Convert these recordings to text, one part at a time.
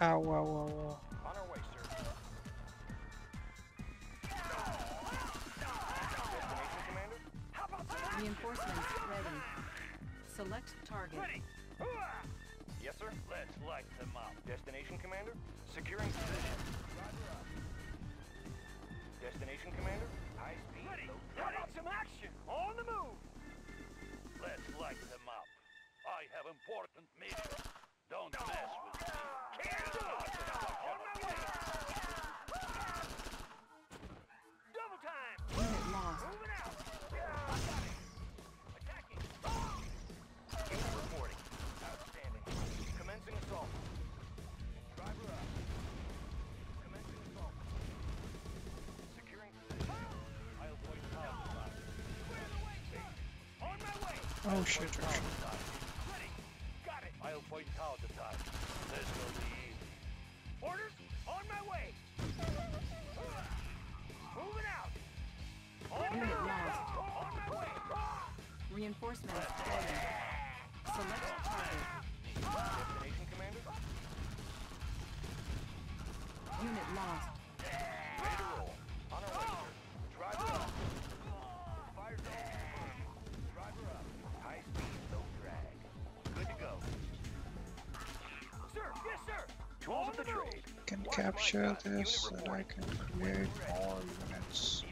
How, wow, wow, wow. Oh shit, oh shit. Show this and I can create more units.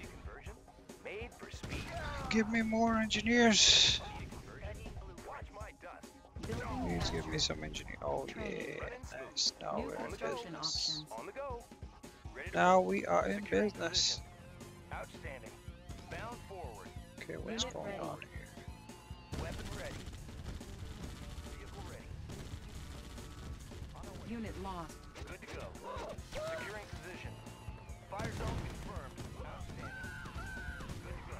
Give me more engineers! Please give me some engineer. Oh yeah, nice. Now we're in business. Now we are in business. Okay, what's going on here? Unit lost. Good to go. Fire zone confirmed. Outstanding. Good to go.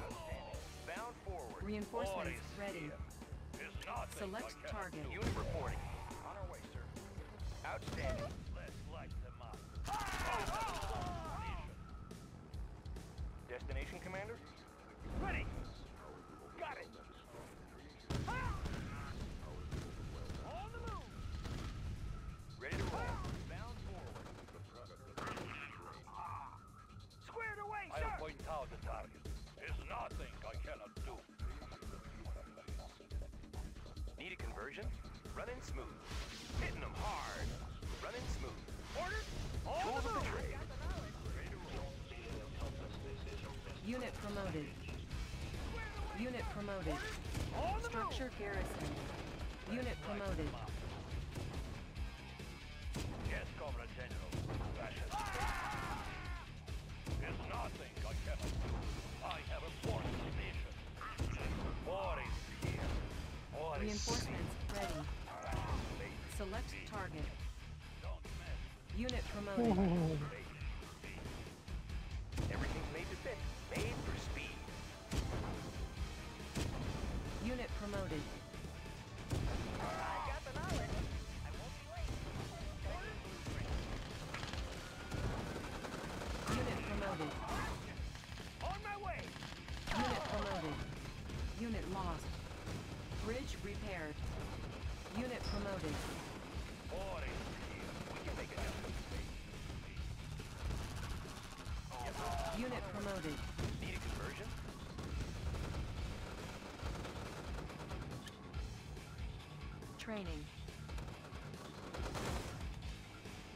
Outstanding. Bound forward. Reinforcements ready. Select target. Unit reporting. On our way, sir. Outstanding. Need a conversion? Running smooth. Hitting them hard. Running smooth. Order. All the trade. Unit promoted. Unit promoted. Structure garrison. Unit promoted. Yes, Comrade General. Reinforcements ready. Select target. Unit promoted. Everything's made to fit. Made for speed. Unit promoted. repaired. Unit promoted. Unit promoted. Need a conversion? Training.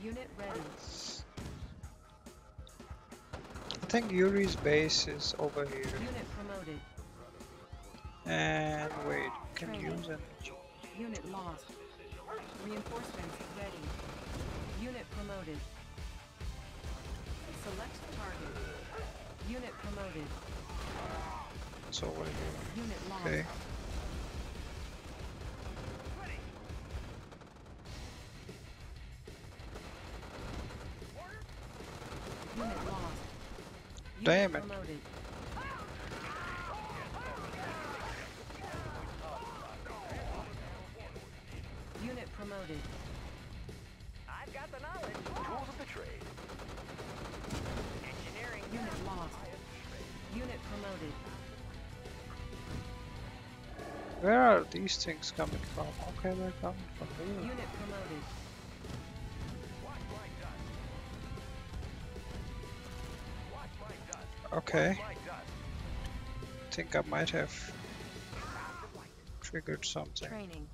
Unit ready. I think Yuri's base is over here. Unit promoted. And wait. Training. use an Unit lost. Reinforcements ready. Unit promoted. Select target. Unit promoted. it's over here. Unit lost. Okay. Unit lost. Unit Damn it. promoted. Unit. I've got the knowledge. Tools of the trade. Engineering. Unit lost. Unit promoted. Where are these things coming from? Okay, they're coming from here. Unit promoted. Watch my dust. Watch my dust. Okay, Watch my dust. think I might have triggered something. Training.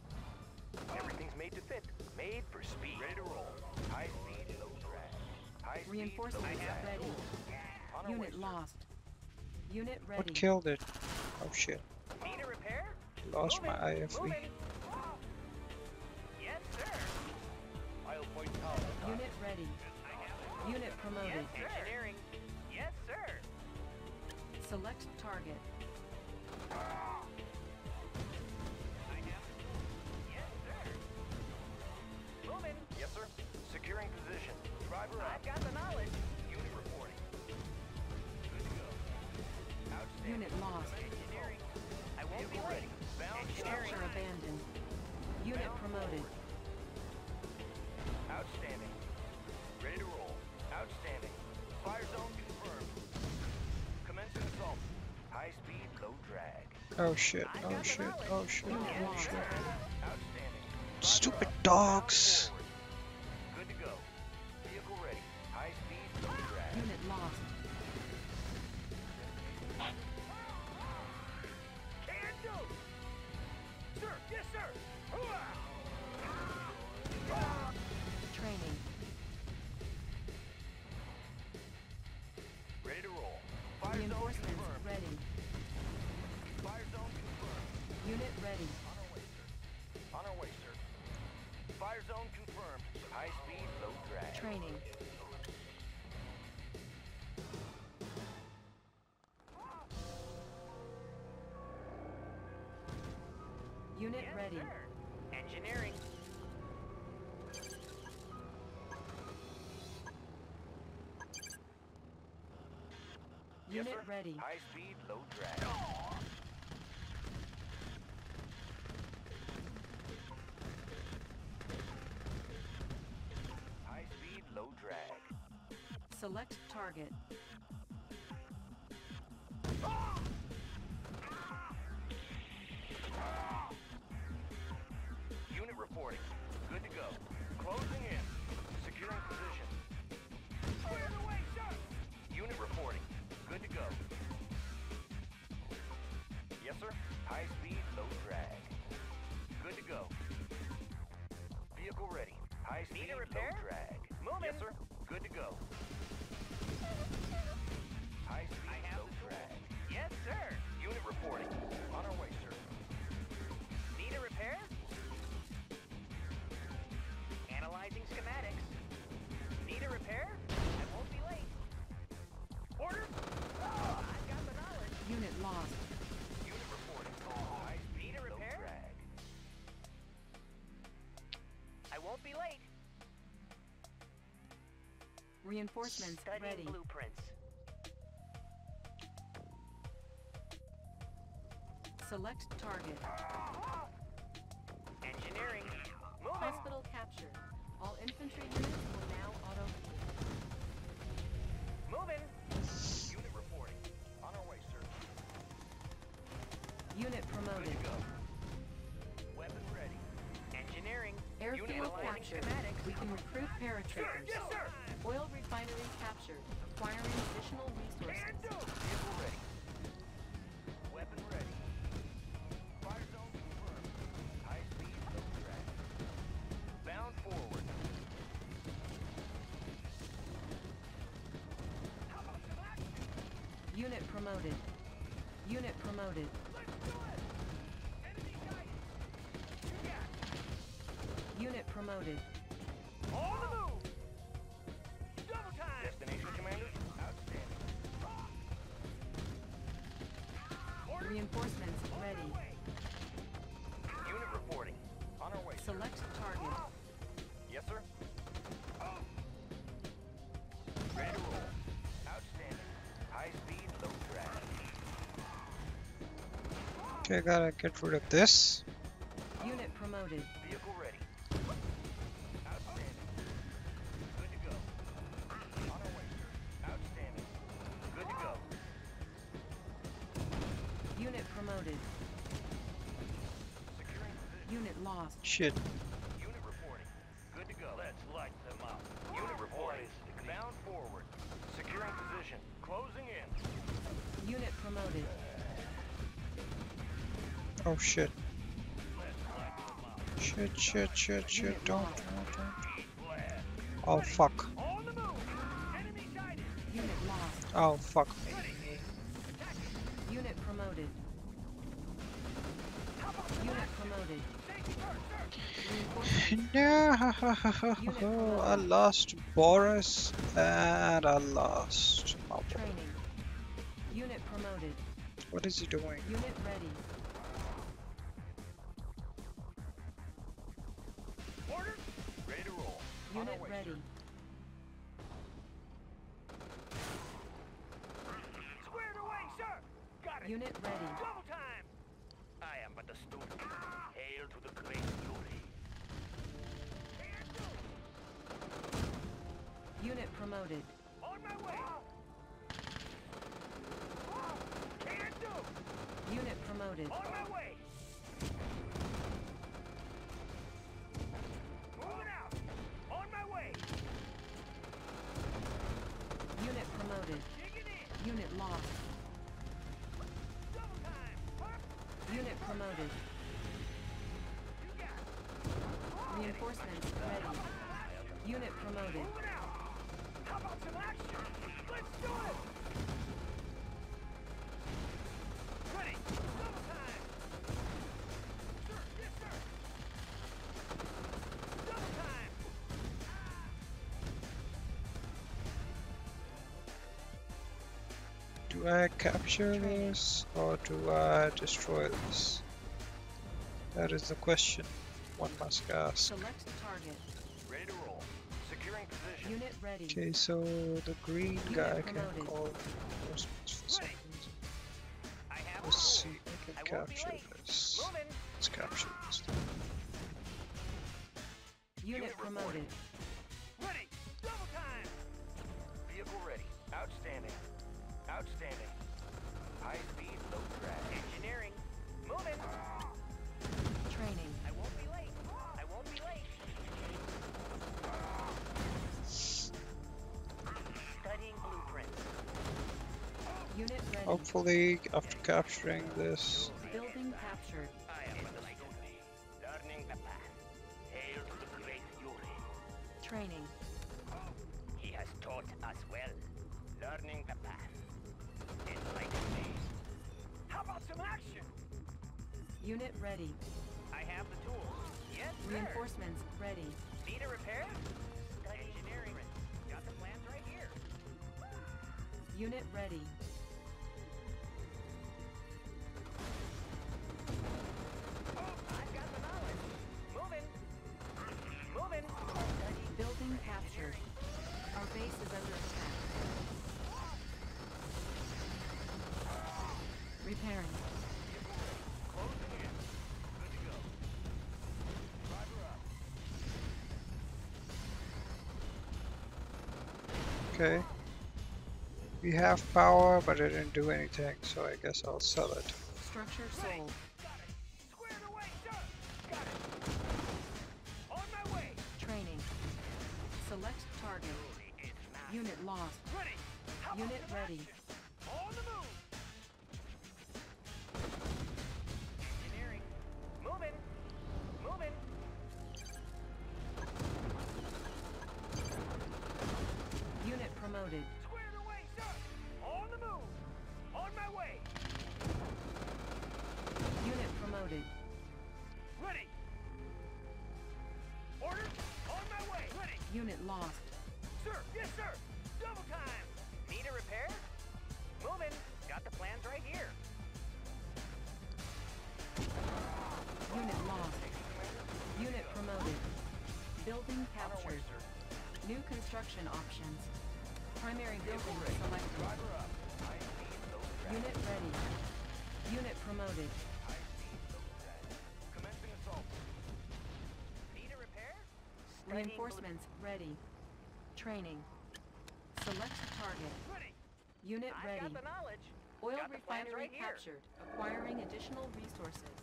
Everything's made to fit. Made for speed. Ready to roll. High speed, low drag. High Reinforcements drag. ready. On our way, Unit lost. Unit ready. What killed it? Oh shit, Need a repair? lost my Moving, IFV. Yes, sir. I'll point out. Unit ready. Unit promoted. Yes, Engineering. Yes, sir. Select target. Yes, Securing position. Driver up. I've got the knowledge. Unit reporting. Good to go. Outstanding. Unit lost. Engineering. I won't be ready. Bound engineering. Structure abandoned. Unit promoted. Outstanding. Ready to roll. Outstanding. Fire zone confirmed. Commencing assault. High speed, low drag. Oh shit, oh, oh shit, oh shit, oh shit. Stupid Driver up. dogs! Unit ready. On our way, sir. On our way, sir. Fire zone confirmed. High speed, low drag. Training. Unit Yes, ready. sir. Engineering. Unit sir. ready. High speed, low drag. Select target. Won't be late. Reinforcements Studying ready. blueprints. Select target. Uh-huh. Paratroopers. Yes, sir. Oil refinery captured. Acquiring additional resources. Ready. Weapon ready. Fire zone confirmed. High speed, low drag. Bound forward. Unit promoted. Unit promoted. Unit promoted. Yes, sir. Ready to roll. Outstanding. High speed, low drag. Okay, gotta get rid of this. Unit promoted. Vehicle ready. Outstanding. Good to go. On our way, sir. Outstanding. Good to go. Unit promoted. Securing position. Unit lost. Shit. Shit, shit, shit, shit. Don't, don't, don't. Oh fuck. On the move. Enemy sighted. Unit lost. Oh fuck. Unit promoted. Unit promoted. Safety first, sir. Reinforcements. No, I lost Boris and I lost. Training. Unit promoted. What is he doing? Unit ready. Unit way, ready. sir. Squared away, sir. Got it. Unit ready. Double time. I am but a student. Hail to the great Yuri. Unit promoted. On my way. Can't do. Unit promoted. On my way. Promoted. Reinforcements ready. Unit promoted. How about some action? Let's do it. I capture this or do I destroy this? That is the question one must ask. Select target. Ready to roll. Securing position. Unit ready. Okay, so the green Unit guy can promoted. call reinforcements for some Ready. reason. I have Let's a see, rule. I I can won't capture late. Hopefully, after capturing this, okay. We have power, but it didn't do anything, so I guess I'll sell it. Structure sold. Unit lost. ready. Unit ready. New construction options. Primary building selected. Driver up. High speed. Unit ready. Unit promoted. Commencing assault. Need a repair? Reinforcements ready. Training. Select target. Ready. Unit I've ready. got the knowledge. Oil got refinery right captured. Acquiring additional resources.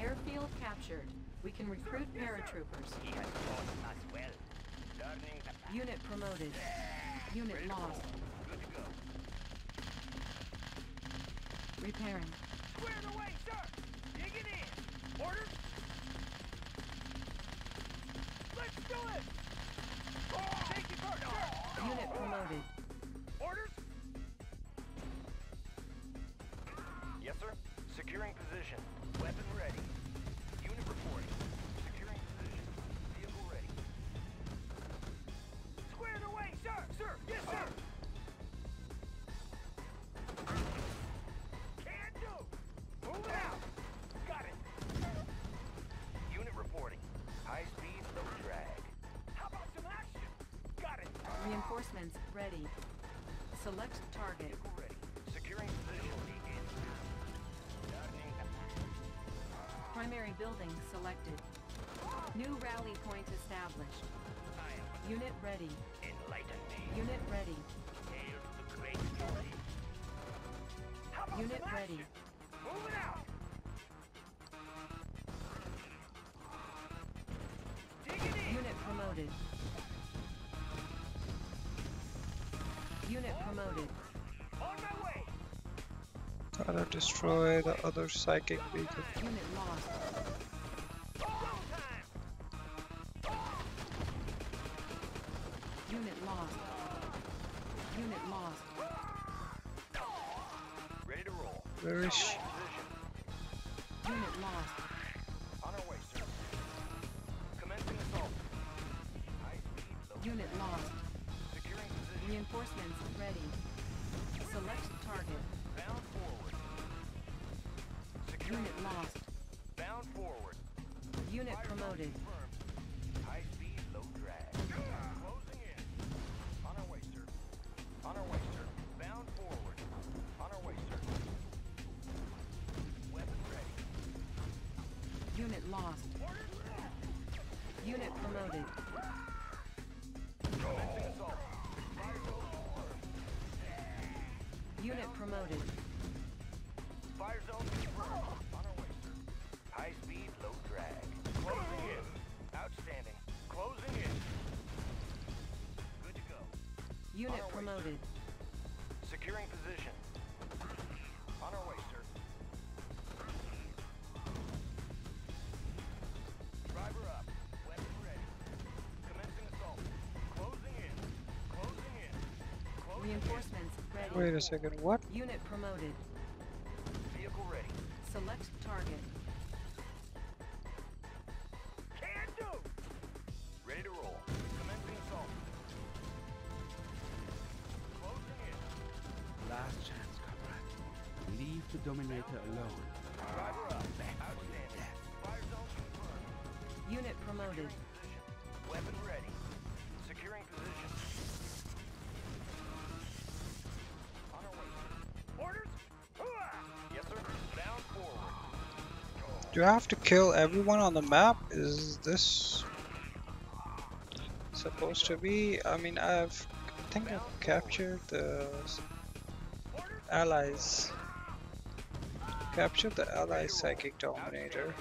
Airfield captured. We can recruit paratroopers. He has taught us well. Unit promoted. Unit Ready lost. Good to go. Repairing. Squared away, sir. Digging in. Orders. Let's do it. Take it first, sir. Unit promoted. Orders. Yes, sir. Securing position. Weapon ready. Reinforcements ready. Select target. Vehicle ready. Securing position. Primary building selected. New rally point established. Unit ready. enlighten me. Unit ready. Hail to the great story. How about Unit ready. Unit promoted. On my way. Gotta destroy the other psychic beacon. Unit lost. Unit lost. Unit lost. Ready to roll. Where is she? Unit lost. Reinforcements ready. Select target. Bound forward. Securing Unit lost. Bound forward. Unit promoted. Unit promoted. Fire zone confirmed. On our way, sir. High speed, low drag. Closing in. Outstanding. Closing in. Good to go. Unit our way, promoted. Securing position. Wait a second, what? Unit promoted. Vehicle ready. Select target. Can do. Ready to roll. Commencing assault. Closing in. Last chance, comrade. Leave the Dominator alone. Driver up. Outstanding. Fire zone confirmed. Unit promoted. Do I have to kill everyone on the map? Is this supposed to be? I mean, I've I think I've captured the allies. Captured the ally psychic dominator.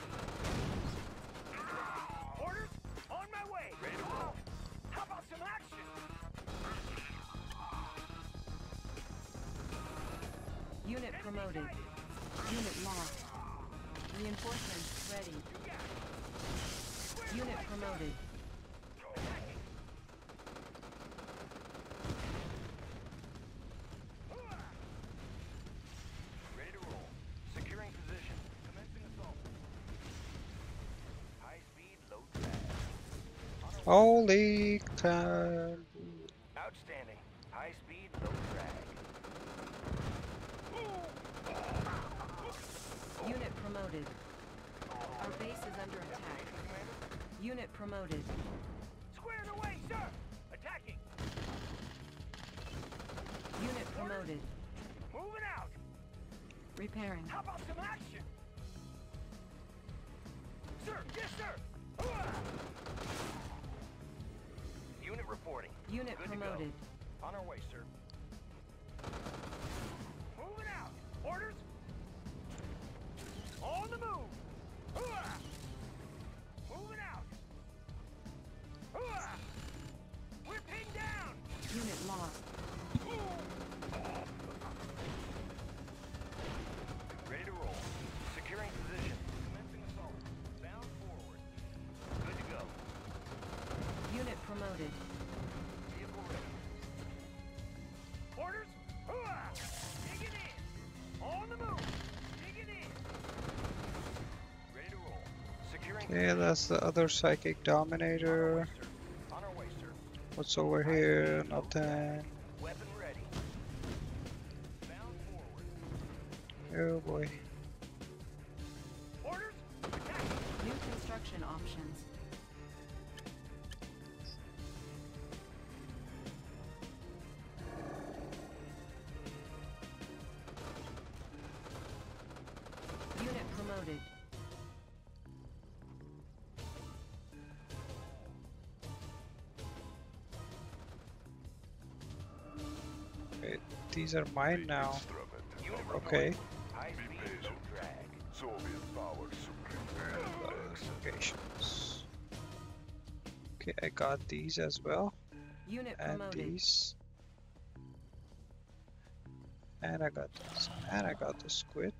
Holy cow. Outstanding. High speed, low drag. Unit promoted. Our base is under attack. Unit promoted. Squared away, sir! Attacking! Unit promoted. Moving out! Repairing. How about some action? Sir, yes, sir! Reporting. Unit Good promoted. On our way, sir. Moving out! Orders? On the move! Promoted. Vehicle ready. Orders? Hooah! Digging in. On the move. Digging in. Ready to roll. Securing Okay, that's the other psychic On our way, dominator. On our way, sir. What's over here? Nothing. Weapon ready. Bound forward. Oh boy. These are mine now. Okay. High speed, low drag. Soviet power supreme. Locations. Okay, I got these as well. Unit And promoted. these. And I got this. And I got the squid.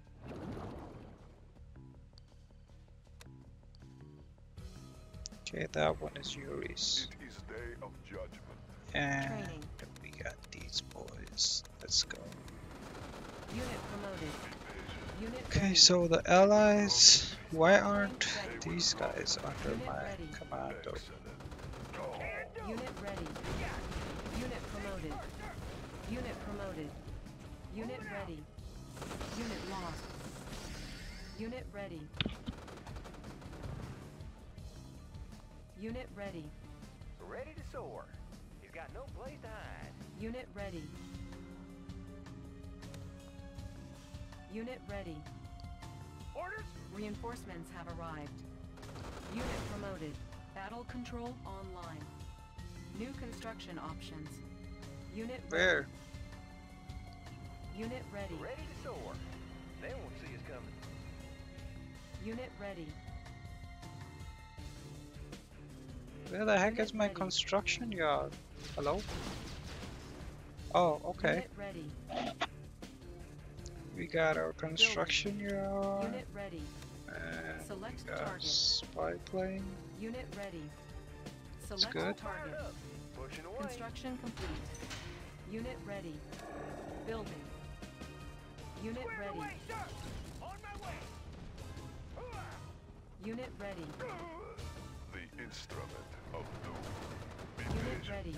Okay, that one is Yuri's. It is day of judgment. And Training. we got these boys. Let's go. Unit promoted. Unit Okay, ready. so the allies, why aren't these guys under Unit my ready. commando? Unit ready. Unit promoted. Unit promoted. Unit ready. Unit lost. Unit ready. Unit ready. Ready to soar. He's got no place to hide. Unit ready. Unit ready. Orders? Reinforcements have arrived. Unit promoted. Battle control online. New construction options. Unit ready. Where? Unit ready. Ready to soar. They won't see us coming. Unit ready. Where the heck Unit is my ready. construction yard? Hello? Oh, okay. Unit ready. We got our construction yard. Unit ready. And Select we got target. spy plane. Unit ready. Select good. target. Pushing away. Construction complete. Unit ready. Building. Unit Squared ready. away. On my way. Hooah! Unit ready. The instrument of doom. Unit ready.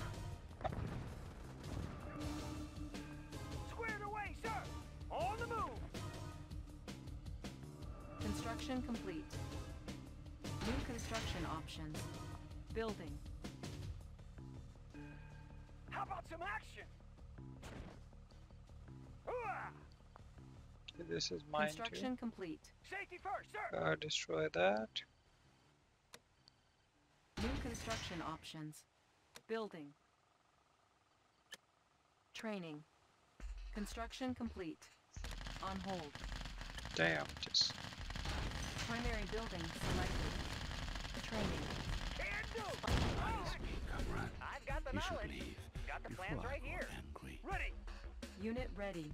Construction complete. New construction options. Building. How about some action? This is mine Construction complete. Safety first, sir. too. Uh, destroy that. New construction options. Building. Training. Construction complete. On hold. Damn, just Primary building selected. Training. Can do. Praise me, comrade. I've got the You should knowledge. leave Got the plans right here. angry. Ready. Unit ready.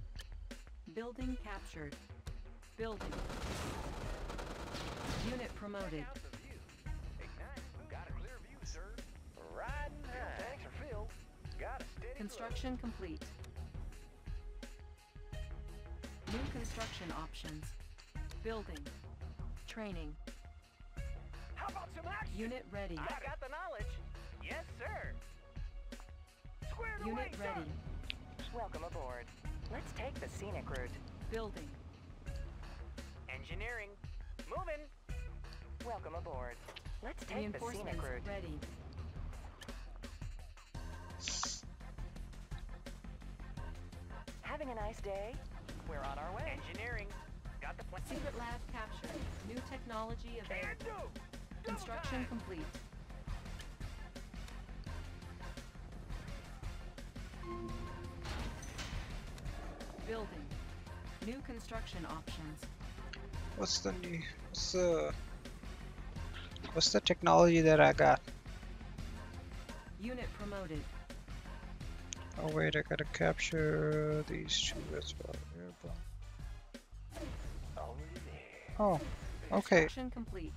Building captured. Building. Unit promoted. Out the view. Ignite. Got a clear view, sir. Riding high. Tanks are filled. Got a steady Construction complete. New construction options. Building. Training. How about some action? Unit ready. I got the knowledge. Yes, sir. Squared Unit away, sir. ready. Welcome aboard. Let's take the scenic route. Building. Engineering. Moving. Welcome aboard. Let's take the scenic route. ready. Having a nice day? We're on our way. Engineering. Got the plan. Secret lab captured. New technology Can available. do. Construction complete. Building. New construction options. What's the new? What's the? What's the technology that I got? Unit promoted. Oh wait, I gotta capture these two as well. Oh, okay. Complete.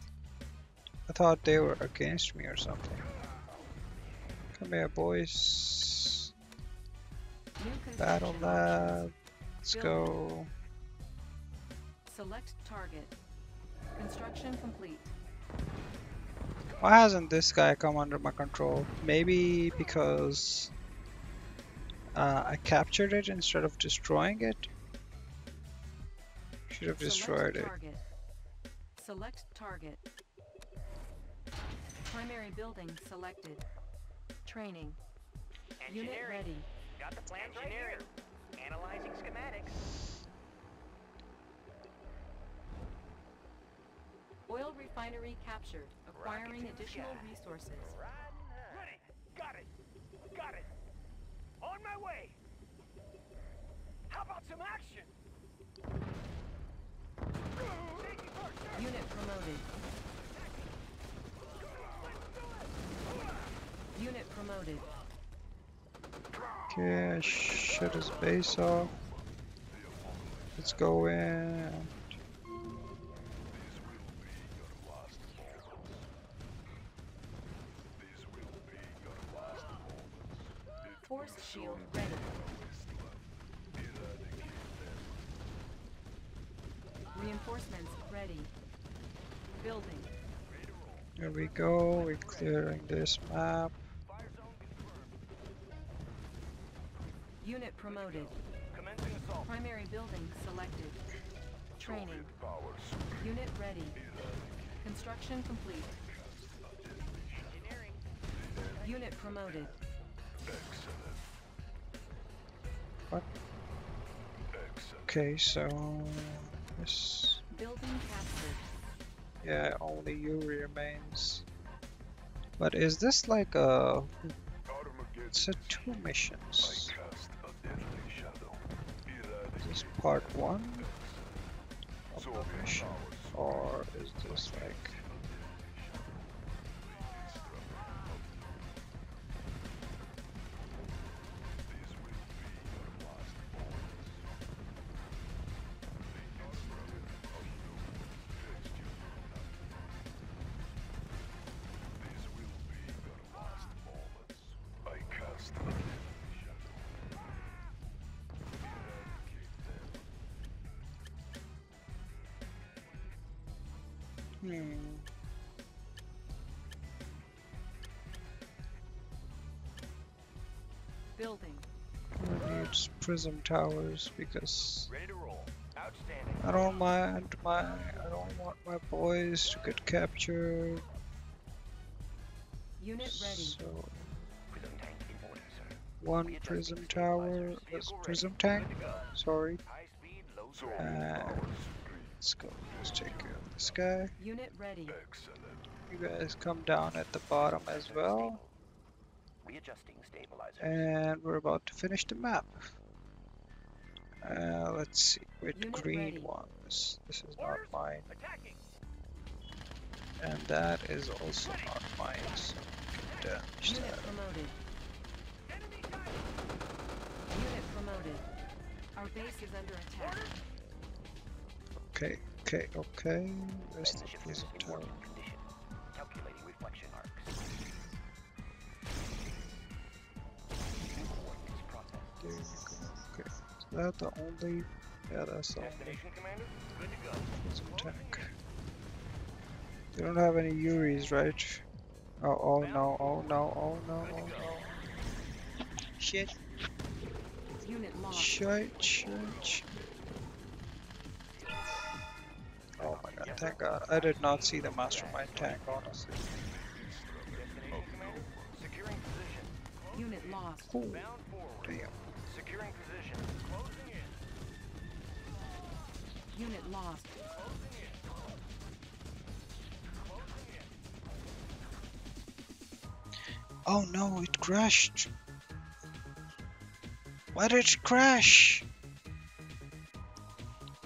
I thought they were against me or something. Come here, boys. Battle lab. Let's go. Select target. Construction complete. Why hasn't this guy come under my control? Maybe because uh, I captured it instead of destroying it. Should have destroyed Select it. Select target. Primary building selected. Training. Unit ready. Got the plans right here. Analyzing schematics. Oil refinery captured. Acquiring Rocket additional sky. resources. Ready. Got it. Got it. On my way. How about some action? Promoted. Unit promoted. Okay, shut his base off. Let's go in. Clearing this map. Fire zone confirmed. Unit promoted. Commencing assault. Primary building selected. Training. Unit ready. Construction complete. Engineering. Unit promoted. What? excellent. Okay, so this. Building captured. Yeah, only you remains. But is this like a? It's a two missions. Is this part one of the mission, or is this like? Prism towers because Ready to roll. I don't mind my I don't want my boys to get captured. Unit ready. So Prism tank in order, sir. one Readjusting prism tower, stabilizers. this Vehicle ready. prism tank. Good to go. Sorry. High speed, low Soviet drag. Uh, powers supreme. Let's go. Let's take care of this guy. Unit ready. You guys come down at the bottom as well. And we're about to finish the map. Uh, let's see. With Unit green ready. ones. This is not mine. Attacking. And that is also not mine. So we can damage Unit that. promoted. Enemy. Unit promoted. Our base is under attack. Okay, okay, okay. Where's the Transition tower? Calculating reflection arcs. Coordinates that the only? Yeah, that's the only Destination, Commander. Good to go. tank. They don't have any Yuris, right? Oh, oh no, oh no, oh no, oh no. Shit, Unit lost. shit, shit, shit. Oh my god, thank god. I did not see the mastermind tank, honestly. Destination commander. Securing position. Unit lost. Ooh, Bound forward. damn. Securing position. Closing in. Unit lost. Closing in. Closing in. Oh no, it crashed. Why did it crash?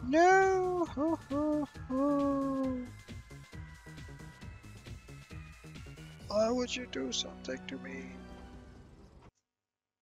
No! Ho, ho, ho. Why would you do something to me?